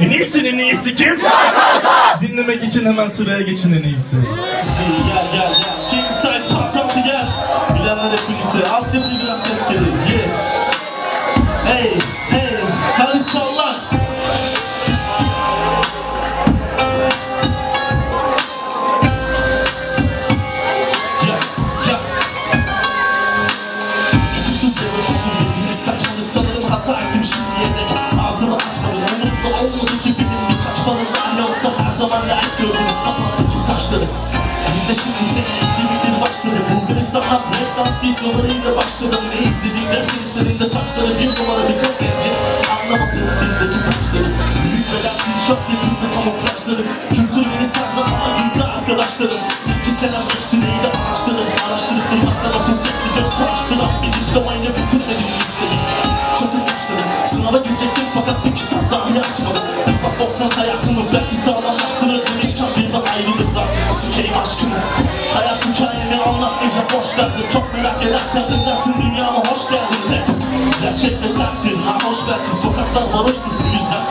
En iyisinin en iyisi kim? Dinlemek için hemen sıraya geçin en iyisi. Gel gel gel. King size patentı gel. Bilenler hep birlikte. Altyapıyı biraz ses gelir Yeah Hey hey. Hadi sallan Ya ya. Devrim oldum Bir saçmalık sanırım hata ettim. Şimdiye dek Ağzımı açmadım Umutlu olmadı ki benim birkaç balım daha olsa Her zaman layık gördüm saplandaki taşları Bir de şimdi senin gibi bir başladı Bulgaristan'da breakdance videolarıyla başladım Ne istediğim rap kliplerinde saçları bir numara birkaç gence Anlamadığım dildeki paçları Büyükseler tişört yapıldı kamuflajları Kültür beni sardı ama güldü arkadaşlarım İki senem geçti neydi araçlarım Araştırıp durmakla bakın setli göz kamaştıran Bir diplomayla bitirmedim liseyi Çatı kaçtırım Sınava bir dahi açmadım boktan belki sağlamlaştırır demişken bir de ayrılıklar Sikeyim aşkını Hayat hikayemi anlatmayacak boş verdim Çok merak edersen dinlersin dünyama hoş geldin de. Gerçek ve serttir nahoş belki sokaklar varoştur bu yüzden.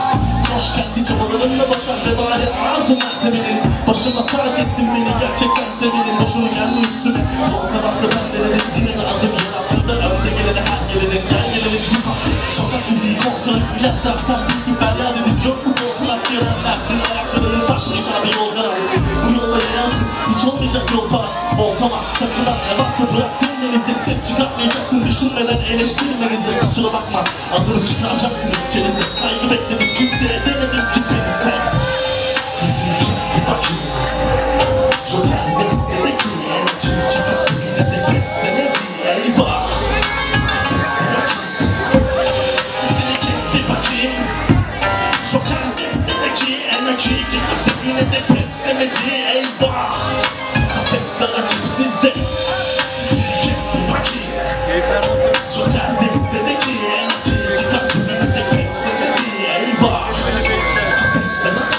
Hoş kendi çabalarınla başar ve bari ağır bu mertebenin. Başıma tac ettin beni gerçekten severim Boşuna gelme üstüme. Son kadarsa ben denedim yine de adım yarattığında Önde gelene her gelenin gel yuha Sokak müziği korkarak bilet dersen gelen dersin Ayaklarının taşmayacağı bir yoldan al Bu yolda yayansın hiç olmayacak yol para Oltama takılan ne varsa bıraktım denize Ses çıkartmayacaktım düşünmeden eleştirmenize Kusura bakma adını çıkaracaktınız kerize Saygı bekledim kimseye demedim ki Gidip dediğini de kesemedi eyvah Kafes sana kimsizde Sesini kes bu baki Çözer destedeki en aki Kitap dediğini de kesemedi eyvah Kafes sana